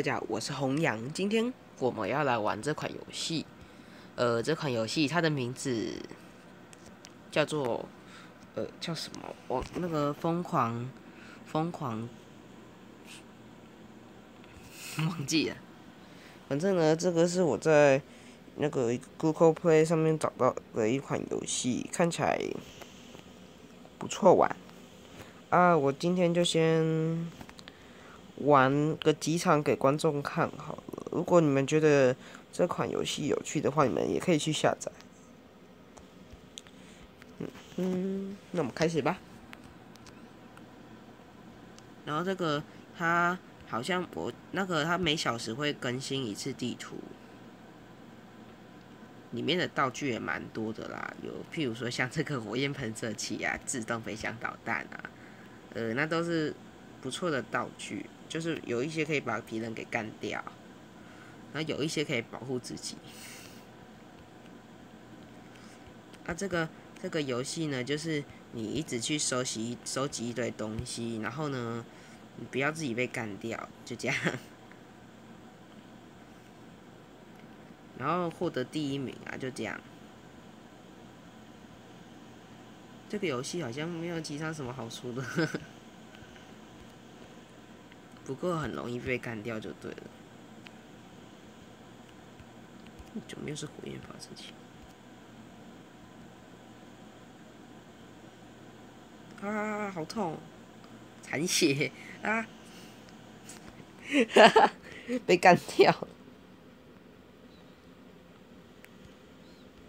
大家好，我是弘扬。今天我们要来玩这款游戏。呃，这款游戏它的名字叫做呃叫什么？我那个疯狂疯狂忘记了。反正呢，这个是我在那个 Google Play 上面找到的一款游戏，看起来不错玩。啊，我今天就先。玩个几场给观众看好了。如果你们觉得这款游戏有趣的话，你们也可以去下载。嗯，那我们开始吧。然后这个它好像我那个它每小时会更新一次地图，里面的道具也蛮多的啦。有譬如说像这个火焰喷射器啊、自动飞翔导弹啊，呃，那都是不错的道具。就是有一些可以把敌人给干掉，然后有一些可以保护自己。啊，这个这个游戏呢，就是你一直去收集收集一堆东西，然后呢，你不要自己被干掉，就这样。然后获得第一名啊，就这样。这个游戏好像没有其他什么好说的。呵呵不过很容易被干掉就对了。怎么又是火焰发射器？啊，好痛！残血啊！哈哈，被干掉。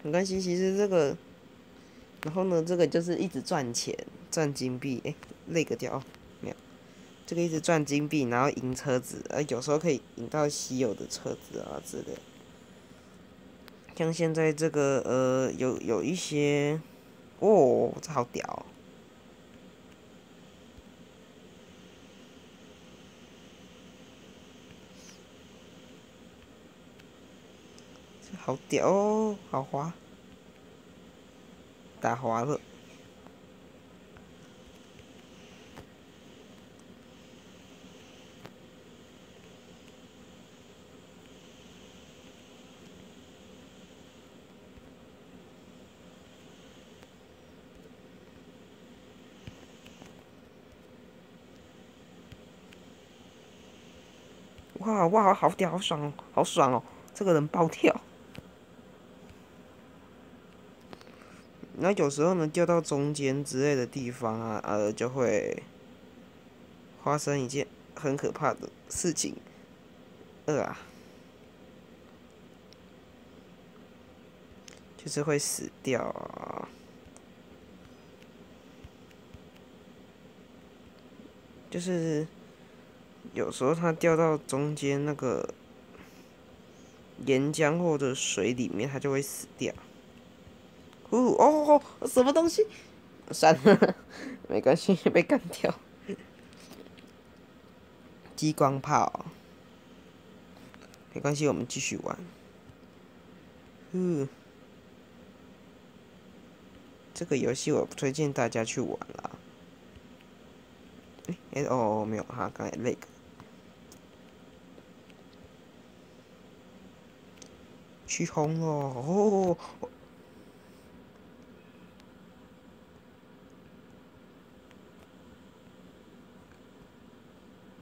没关系，其实这个，然后呢，这个就是一直赚钱，赚金币。哎，那个掉。这个一直赚金币，然后赢车子，呃，有时候可以赢到稀有的车子啊之类。像现在这个，呃，有有一些，哦，这好屌，这好屌哦，好滑，打滑了。哇哇，好屌，好爽哦，好爽哦！这个人暴跳，那有时候呢掉到中间之类的地方啊，呃，就会发生一件很可怕的事情，呃啊，就是会死掉啊，就是。有时候它掉到中间那个岩浆或者水里面，它就会死掉。哦哦哦，什么东西？算了，没关系，被干掉。激光炮，没关系，我们继续玩。嗯，这个游戏我不推荐大家去玩了。哎哦，没有哈，刚才那个。去轰哦！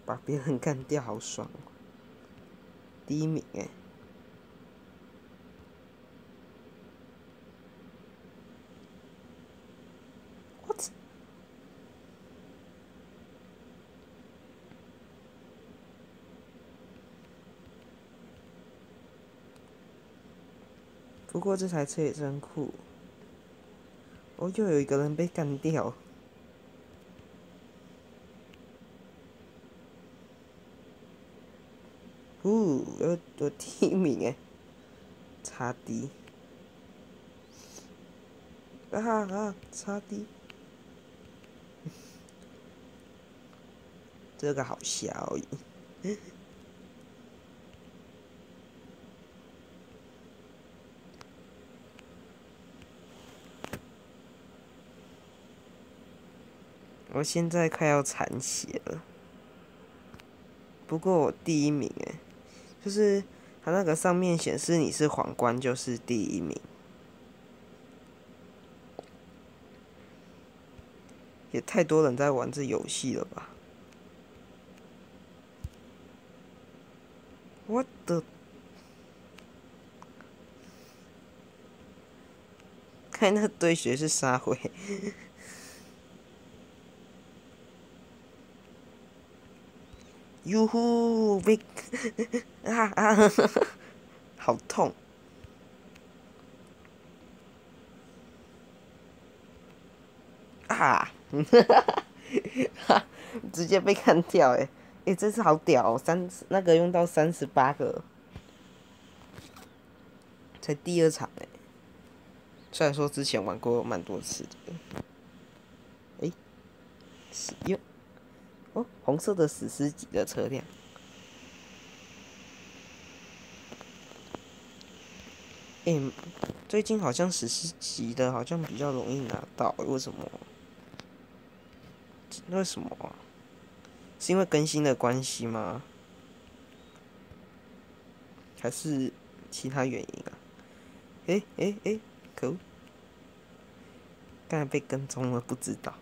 把别人干掉，好爽哦！第一名哎！不过这台车也真酷，哦，又有一个人被干掉，呜，有有第一名哎，差低，啊啊，差低，这个好笑。我现在快要残血了，不过我第一名哎。就是它那个上面显示你是皇冠，就是第一名。也太多人在玩这游戏了吧！我的，看那堆血是啥回？哟呼，被啊啊！好痛！啊！哈哈，直接被干掉哎！哎，这次好屌哦，三那个用到三十八个，才第二场哎。虽然说之前玩过蛮多次的，哎，使用红色的史诗级的车辆，哎，最近好像史诗级的好像比较容易拿到，为什么？为什么？是因为更新的关系吗？还是其他原因啊？诶诶诶，可恶！刚才被跟踪了，不知道。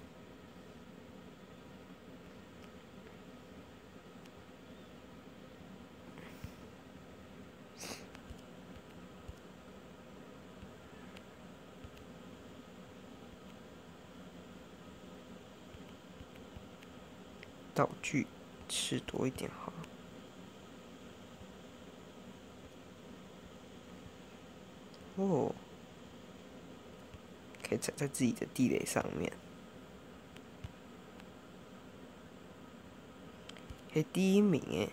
道具吃多一点好。哦，可以踩在自己的地雷上面。嘿，第一名诶。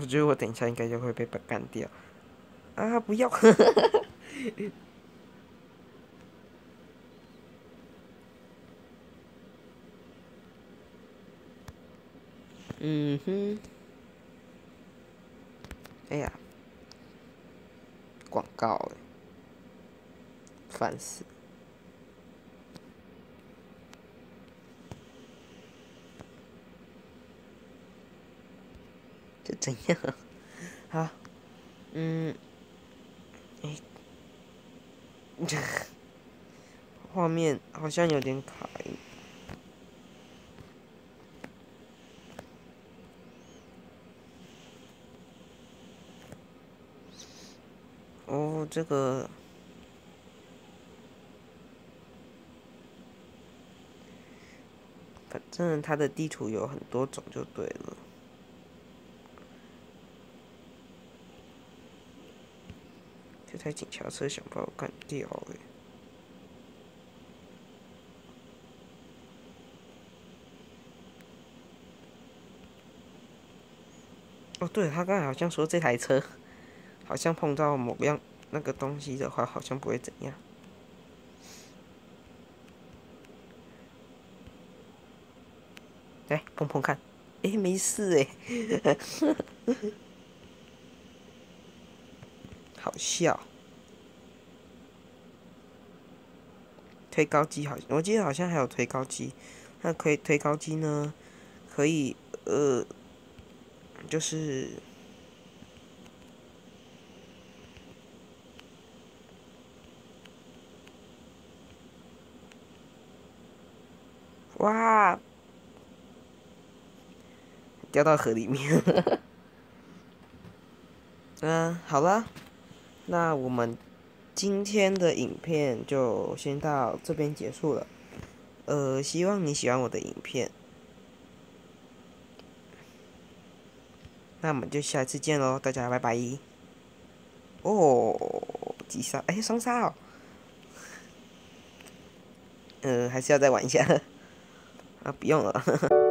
我觉得我等一下应该就会被干掉，啊！不要，嗯哼，哎呀，广告哎，烦死。就怎样？好，嗯，哎，这画面好像有点卡。哦，这个，反正它的地图有很多种，就对了。在警察车想把我干掉！哦，对他刚才好像说这台车 好像碰到某样那个东西的话，好像不会怎样。来碰碰看，哎，没事哎。好笑，推高机好，我记得好像还有推高机，那可以推高机呢，可以呃，就是哇，掉到河里面，嗯，好了。那我们今天的影片就先到这边结束了。呃，希望你喜欢我的影片。那我们就下次见喽，大家拜拜。哦，击杀，哎，双杀哦。呃，还是要再玩一下。啊，不用了。